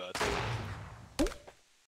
bad.